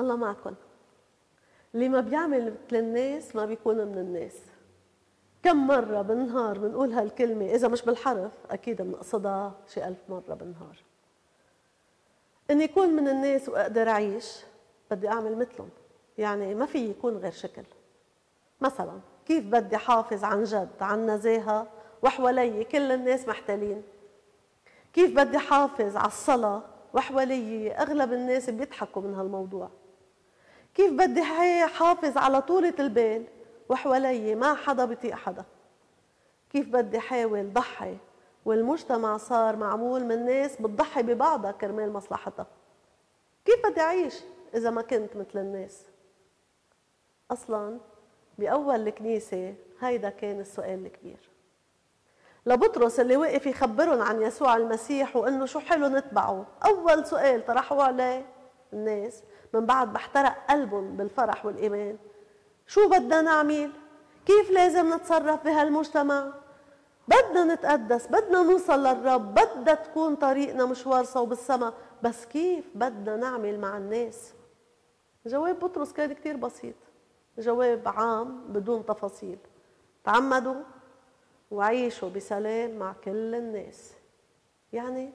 الله معكم. اللي ما بيعمل مثل الناس ما بيكون من الناس. كم مرة بالنهار بنقول هالكلمة؟ إذا مش بالحرف أكيد بنقصدها شي ألف مرة بالنهار إني يكون من الناس وأقدر أعيش بدي أعمل مثلهم. يعني ما في يكون غير شكل. مثلا كيف بدي حافظ عن جد عن نزاهة وحوالي كل الناس محتلين كيف بدي حافظ على الصلاة وحوالي أغلب الناس بيضحكوا من هالموضوع؟ كيف بدي حافظ على طولة البال؟ وحوالي ما حدا بيطيق حدا. كيف بدي حاول ضحي والمجتمع صار معمول من ناس بتضحي ببعضها كرمال مصلحتها؟ كيف بدي أعيش إذا ما كنت مثل الناس؟ أصلا بأول الكنيسة هيدا كان السؤال الكبير. لبطرس اللي وقف يخبرهم عن يسوع المسيح وإنه شو حلو نتبعه. أول سؤال طرحوه عليه الناس من بعد ما احترق قلبهم بالفرح والإيمان. شو بدنا نعمل؟ كيف لازم نتصرف بهالمجتمع؟ بدنا نتقدس بدنا نوصل للرب بدها تكون طريقنا مشوار صوب السماء بس كيف بدنا نعمل مع الناس؟ جواب بطرس كان كتير بسيط. جواب عام بدون تفاصيل. تعمدوا وعيشوا بسلام مع كل الناس. يعني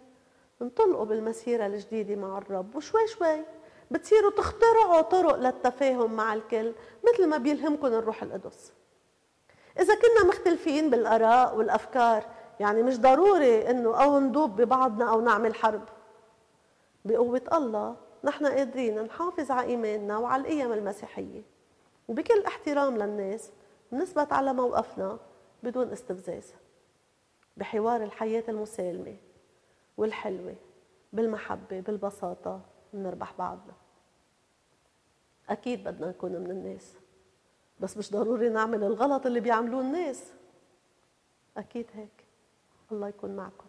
انطلقوا بالمسيرة الجديدة مع الرب وشوي شوي بتصيروا تخترعوا طرق للتفاهم مع الكل مثل ما بيلهمكم الروح القدس. إذا كنا مختلفين بالآراء والأفكار يعني مش ضروري إنه أو ندوب ببعضنا أو نعمل حرب. بقوة الله نحن قادرين نحافظ على إيماننا وعلى القيم المسيحية. وبكل احترام للناس نثبت على موقفنا بدون استفزاز. بحوار الحياة المسالمة والحلوة بالمحبة بالبساطة. بنربح بعضنا. أكيد بدنا نكون من الناس بس مش ضروري نعمل الغلط اللي بيعملوه الناس. أكيد هيك. الله يكون معكم.